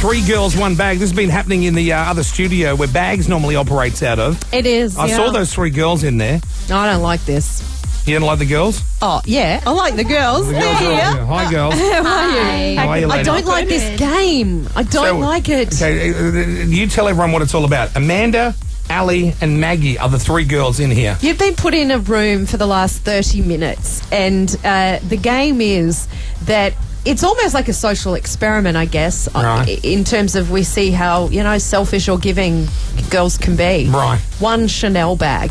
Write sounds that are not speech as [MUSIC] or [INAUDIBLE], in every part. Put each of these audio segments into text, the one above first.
Three girls, one bag. This has been happening in the uh, other studio where Bags normally operates out of. It is. I yeah. saw those three girls in there. I don't like this. You don't like the girls? Oh, yeah. I like the girls. The girls are Yeah. Hi, girls. [LAUGHS] How are you? How are you, I ladies? don't like this game. I don't So- like it. Okay, uh, you tell everyone what it's all about. Amanda, Ali, and Maggie are the three girls in here. You've been put in a room for the last 30 minutes, and uh, the game is that it's almost like a social experiment, I guess, uh, Right. in terms of we see how, you know, selfish or giving girls can be. Right. One Chanel bag.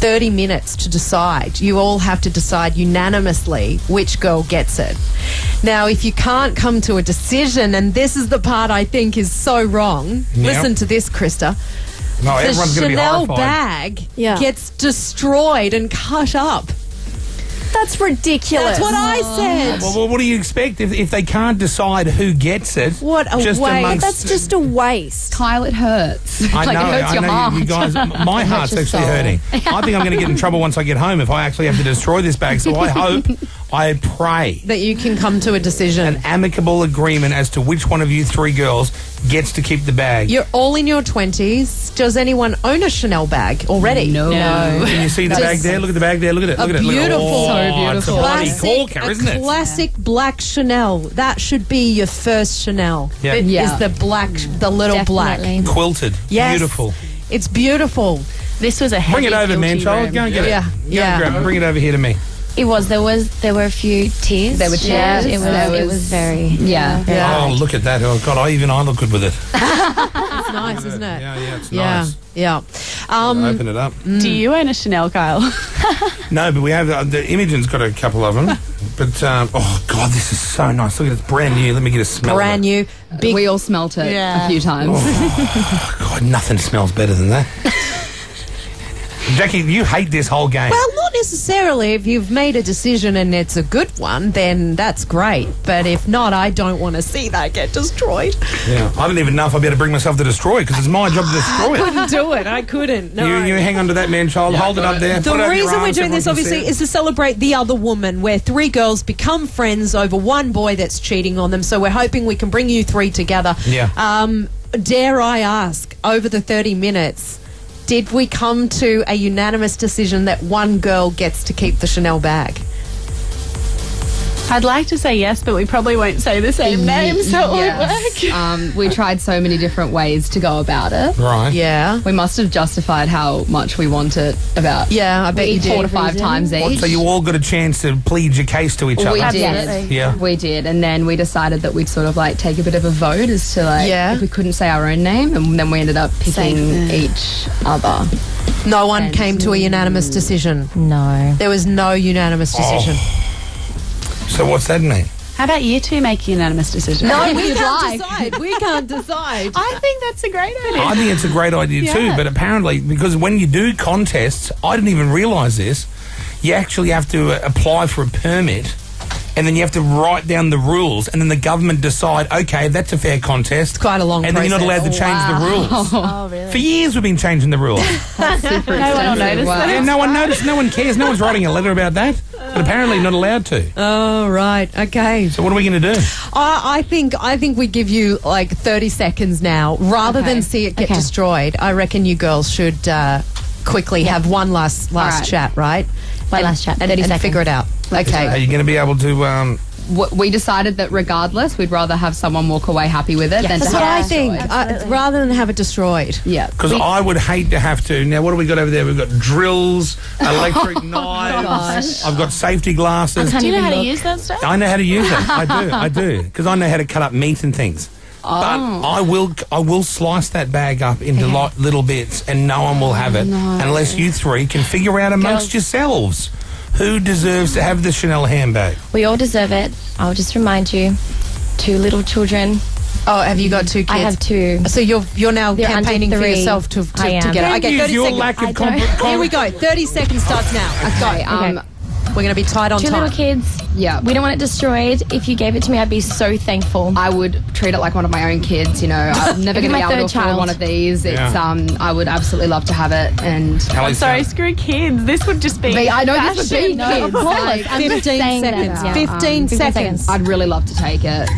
30 minutes to decide. You all have to decide unanimously which girl gets it. Now, if you can't come to a decision, and this is the part I think is so wrong, Yeah. listen to this, Krista No, the everyone's going to be Chanel bag Yeah. gets destroyed and cut up. That's ridiculous. That's what I oh. said. Well, well, what do you expect if, if they can't decide who gets it? What a just waste. amongst- That's just a waste. Kyle, it hurts. [LAUGHS] I like know, it hurts I your know heart. you, you guys. [LAUGHS] My heart's actually soul. hurting. I think I'm going to get in trouble once I get home if I actually have to destroy this bag. So I [LAUGHS] hope, I pray, That you can come to a decision. An amicable agreement as to which one of you three girls gets to keep the bag. You're all in your 20s. Does anyone own a Chanel bag already? No. Can you see the bag there? Look at the bag there. Look at it. Look A at it. Look at it. beautiful- Oh, So It's a beautiful. Classic, corker, isn't a it? classic black Chanel. That should be your first Chanel. Yeah. It Yeah. is the black, the little Definitely. black. Quilted. Yes. Beautiful. It's beautiful. This was a heavy Bring it over, guilty man, child. Go and get Yeah. it. Go and Yeah. grab it. Bring it over here to me. It was. There was. There were a few tears. There were Yeah, tears. it was. There It was- was very. Yeah. Yeah. Oh, look at that. Oh, God, I even I look good with it. [LAUGHS] It's nice, isn't it? Yeah, yeah, it's Yeah. nice. Yeah. Um, Open it up. Do you own a Chanel, Kyle? [LAUGHS] No, but we have uh, the Imogen's got a couple of them. But um, oh god, this is so nice. Look at it, it's brand new. Let me get a smell. brand of it. new, big. we all smelt it Yeah. a few times. Oh, [LAUGHS] God, nothing smells better than that. Jackie, you hate this whole game. Well, not necessarily. If you've made a decision and it's a good one, then that's great. But if not, I don't want to see that get destroyed. yeah, I don't even know if I'd be able to bring myself to destroy it because it's my job to destroy it. I couldn't do it. I couldn't. No. You, you hang on to that man, child. Hold it up there. the put it over your reason we're doing this, obviously, is to celebrate the other woman, where three girls become friends over one boy that's cheating on them. So we're hoping we can bring you three together. Yeah. Um, dare I ask, over the 30 minutes, did we come to a unanimous decision that one girl gets to keep the Chanel bag? I'd like to say yes, but we probably won't say the same name, so it won't work. [LAUGHS] um, we tried so many different ways to go about it. Right. Yeah. We must have justified how much we want it about Yeah, I bet you four did. to five times each. What, so you all got a chance to plead your case to each other. we other. did. Yeah. We did, and then we decided that we'd sort of like take a bit of a vote as to like Yeah. if we couldn't say our own name, and then we ended up picking each other. No one And- came to a unanimous decision. No. There was no unanimous decision. So what's that mean? How about you two make a unanimous decision? No, [LAUGHS] we you'd can't like. decide. We [LAUGHS] can't decide. I think that's a great idea. I think it's a great idea too, but apparently, because when you do contests, I didn't even realise this. You actually have to uh, apply for a permit, and then you have to write down the rules, and then the government decide, okay, that's a fair contest. quite a long And then you're not allowed to change the rules. [LAUGHS] Oh really? For years, we've been changing the rules. [LAUGHS] Super one will expensive. notice Wow. yeah, no one noticed. No one cares. No one's writing a letter about that. But apparently, not allowed to. Oh right, okay. So what are we going to do? I, I think I think we give you like thirty seconds now, rather Okay. than see it get Okay. destroyed. I reckon you girls should uh, quickly have one last last right. chat, right? One And- last chat, and, 30 and seconds. figure it out. Okay. Are you going to be able to? Um, We decided that regardless, we'd rather have someone walk away happy with it than to That's have what it I think. Uh, rather than have it destroyed. Yeah. Because I would hate to have to. Now, what have we got over there? We've got drills, [LAUGHS] electric knives. I've got safety glasses. can't Do you know even how to use that stuff? I know how to use it. I do. I do. Because I know how to cut up meat and things. But I will. I will slice that bag up into li- little bits, and no one will have it unless you three can figure out amongst Girls. yourselves who deserves to have the Chanel handbag. We all deserve it. I'll just remind you. Two little children. Oh, have you got two kids? I have two. So you're you're now They're campaigning for yourself to, to, I to get it. Don't Okay, 30 your seconds. lack of I comp- Here we go. 30 seconds starts now. Okay. Um, We're going to be tight on Two time. little kids. Yeah. We don't want it destroyed. If you gave it to me, I'd be so thankful. I would treat it like one of my own kids. You know, I'm never [LAUGHS] going to be able to afford child. one of these. It's Yeah. um, I would absolutely love to have it, and Ali's Sorry, done. screw kids. This would just be. But I know this would be fashion. kids. Like, I'm just 15 saying that, seconds. yeah. 15 15 seconds. seconds. I'd really love to take it.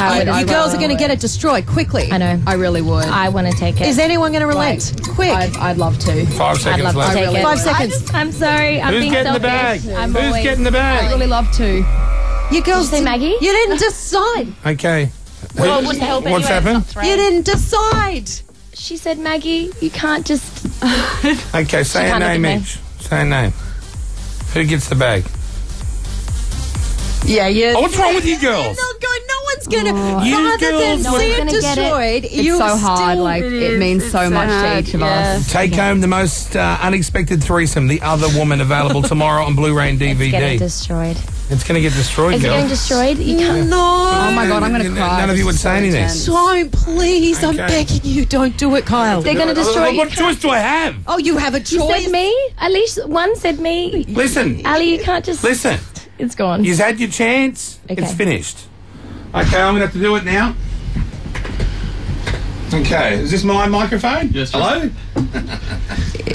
I would you as girls well. are going to get it destroyed quickly. I know. I really would. I want to take it. Is anyone going to relent? Quick. I'd, I'd love to. Five seconds I'd seconds love to left. take it. Five seconds. I'm sorry. I'm Who's being getting the bag? I'm Who's always, getting the bag? I'd really love to. you girls say did- Maggie? You didn't decide. Okay. Well, it wouldn't help What's anyway. happened? It's You didn't decide. She said, Maggie, you can't just. [LAUGHS] Okay, say a name at each. Say a name. Who gets the bag? Yeah, yeah. Oh, what's wrong with you girls? No, go, no one's going to. You Rather than girls No see one's it gonna get it. destroyed, It's you so hard. still- Like, it, is. means so so much hard, to each of yeah. us. Take home the most uh, unexpected threesome, The Other Woman, available [LAUGHS] tomorrow on Blu-ray and It's getting destroyed. It's going to get destroyed, Is it getting destroyed? You can't. No. Oh my god, I'm gonna None of you This would is say so anything. intense. Don't, please. I'm begging you. Don't do it, Kyle. They're going to Uh, destroy What choice do I have? Oh, you have a You choice. said me? At least one said me. Listen, Ali, you can't just. listen. It's gone. You've had your chance. Okay. It's finished. Okay, I'm going to have to do it now. Okay, is this my microphone? Yes, Hello?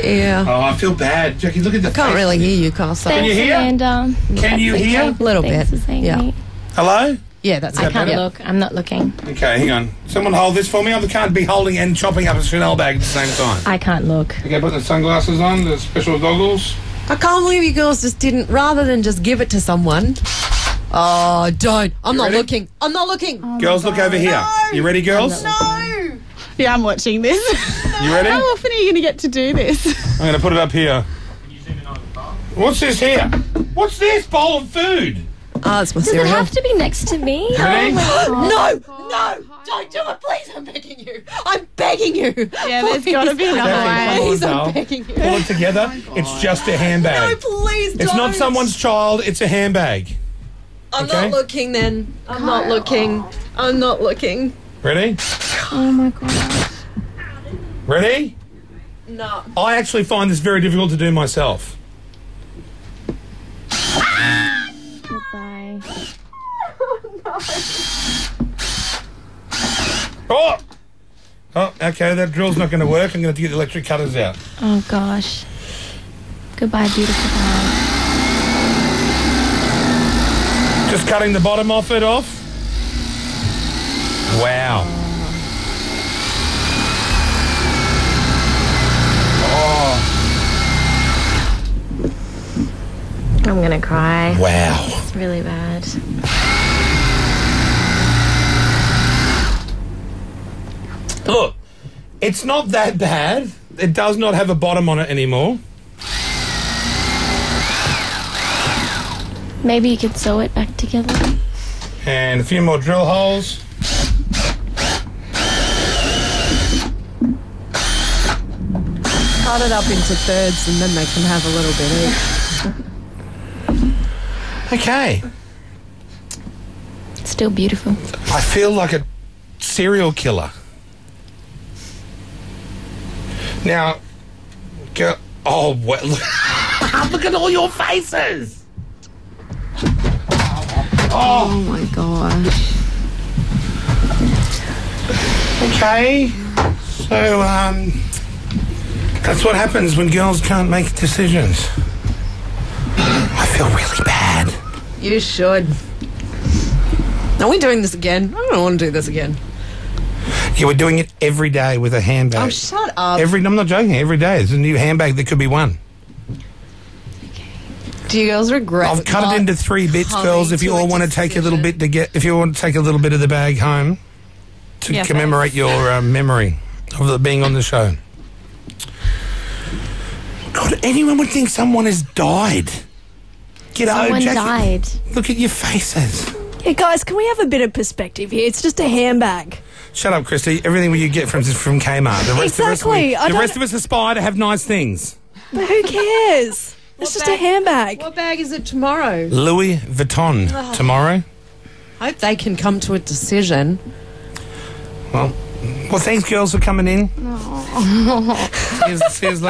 Yeah. Oh, I feel bad. Jackie, look at the I can't face. really hear you, Kyle. Sorry. Thanks, you hear? Amanda. Can you hear? okay. A little Thanks bit. For saying Yeah. me. Hello? Yeah, that's I it. can't Yeah. look. I'm not looking. Okay, hang on. Someone hold this for me. I can't be holding and chopping up a Chanel bag at the same time. I can't look. Okay, put the sunglasses on, the special goggles. I can't believe you girls just didn't, rather than just give it to someone. Oh, don't. I'm not ready? looking. I'm not looking. girls, look over here. No. You ready, girls? No. Yeah, I'm watching this. [LAUGHS] You ready? How often are you going to get to do this? I'm going to put it up here. What's this here? What's this bowl of food? Ah, oh, it's my Does it cereal. have to be next to me? Ready? Oh [GASPS] no, no, don't do it, please. I'm begging you. I'm begging you. Yeah, there's got to be another Jackie, way. Please, I'm begging you. Pull it together. It's just a handbag. No, handbag. please don't. It's not someone's child. It's a handbag. I'm okay? not looking then. I'm not looking. I'm not looking. Ready? Oh my god. Ready? No. I actually find this very difficult to do myself. Goodbye. [LAUGHS] Oh! Oh, okay, that drill's not going to work. I'm going to have to get the electric cutters out. Oh gosh. Goodbye, beautiful Just cutting the bottom off it off. Wow. Oh. I'm gonna cry. Wow. It's really bad. Look, it's not that bad. It does not have a bottom on it anymore. Maybe you could sew it back together. And a few more drill holes. Cut it up into thirds and then they can have a little bit each. [LAUGHS] Okay. It's still beautiful. I feel like a serial killer. Now, girl. Oh, well, [LAUGHS] look at all your faces. Oh my god. Okay. So, um, that's what happens when girls can't make decisions. I feel really bad. You should. Are we doing this again? I don't want to do this again. Yeah, we're doing it every day with a handbag. Oh, shut up. Every, I'm not joking. Every day, there's a new handbag that could be won. Do you girls regret? I've cut not it into three bits, girls. If you all want to take a little bit to get, if you want to take a little bit of the bag home to Yeah, commemorate your uh, memory of the, being on the show. God, anyone would think someone has died. Get Someone over, Jackie. died. Look at your faces. Yeah, guys, can we have a bit of perspective here? It's just a handbag. Shut up, Christy. Everything you get from from Kmart. The rest Exactly. of us, I we, the don't- rest of us aspire to have nice things. But who cares? It's just a handbag. What bag is it tomorrow? Louis Vuitton oh. tomorrow. Hope they can come to a decision. Well, well, thanks, girls, for coming in. see, you, see you later.